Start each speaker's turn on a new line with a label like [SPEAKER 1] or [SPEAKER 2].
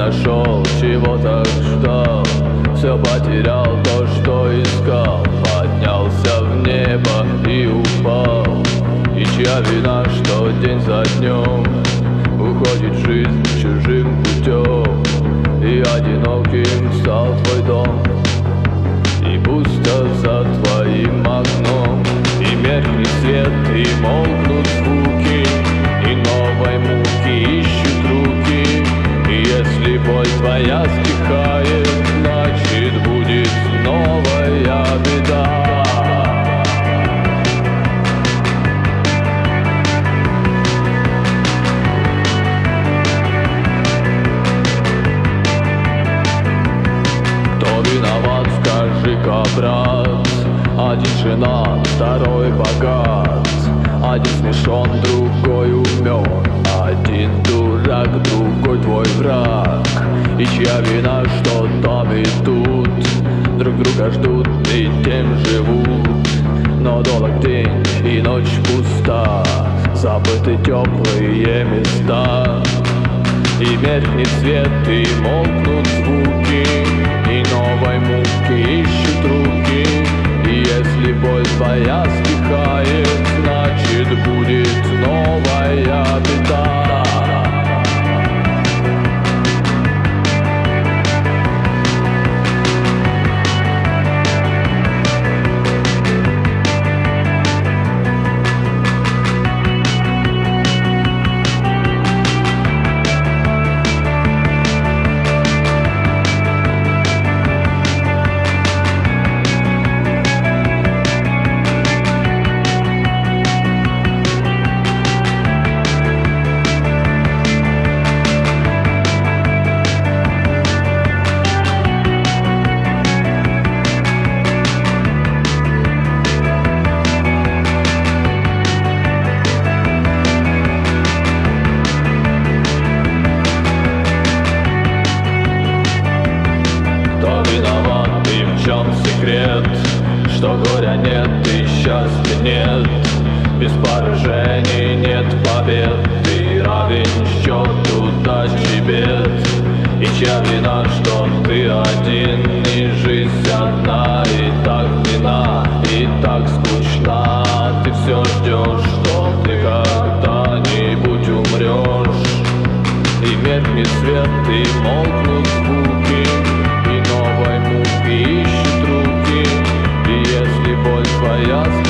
[SPEAKER 1] нашел, чего так ждал Все потерял то, что искал. Поднялся в небо и упал. И чья вина, что день за днем Уходит жизнь чужим путем И одиноким стал твой дом. И пусто за твоим окном. И меркнет свет, и молкнут если боль твоя стихает Значит будет новая беда. Кто виноват, скажи-ка, брат Один женат, второй богат Один смешон, другой умен. Один дурак, другой твой враг. И чья вина, что там и тут? Друг друга ждут и тем живут. Но долг день и ночь пуста. Забыты теплые места. И меркнет свет, и молкнут звуки. И новой муки ищут руки. И если боль твоя Что горя нет и счастья нет. Без поражений нет побед. Ты равен счету удачи бед И чья вина, что ты один И жизнь одна, и так вина И так скучна. Ты все ждешь, что ты когда-нибудь умрешь и меркнет свет, и молкнут звуки Yeah.